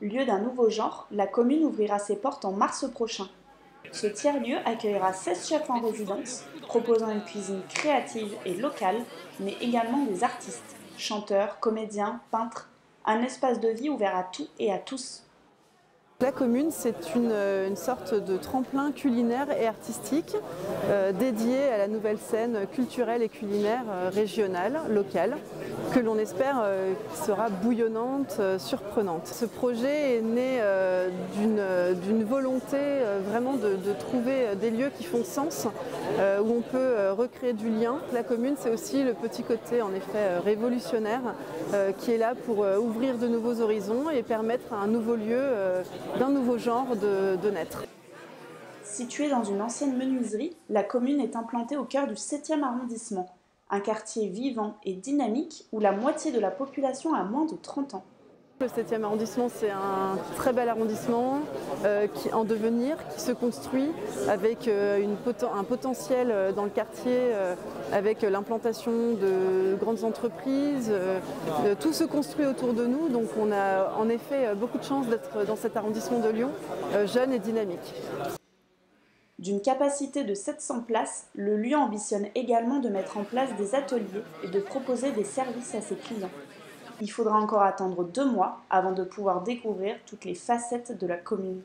Lieu d'un nouveau genre, la commune ouvrira ses portes en mars prochain. Ce tiers-lieu accueillera 16 chefs en résidence, proposant une cuisine créative et locale, mais également des artistes, chanteurs, comédiens, peintres, un espace de vie ouvert à tout et à tous. La commune, c'est une, une, sorte de tremplin culinaire et artistique euh, dédié à la nouvelle scène culturelle et culinaire euh, régionale, locale, que l'on espère euh, sera bouillonnante, euh, surprenante. Ce projet est né euh, d'une volonté vraiment de, trouver des lieux qui font sens, où on peut recréer du lien. La commune, c'est aussi le petit côté en effet révolutionnaire qui est là pour ouvrir de nouveaux horizons et permettre à un nouveau lieu d'un nouveau genre de naître. Située dans une ancienne menuiserie, la commune est implantée au cœur du 7e arrondissement, un quartier vivant et dynamique où la moitié de la population a moins de 30 ans. Le 7e arrondissement, c'est un très bel arrondissement euh, en devenir, qui se construit avec euh, un potentiel euh, dans le quartier, avec l'implantation de grandes entreprises. Tout se construit autour de nous, donc on a en effet beaucoup de chance d'être dans cet arrondissement de Lyon, jeune et dynamique. D'une capacité de 700 places, le lieu ambitionne également de mettre en place des ateliers et de proposer des services à ses clients. Il faudra encore attendre deux mois avant de pouvoir découvrir toutes les facettes de la commune.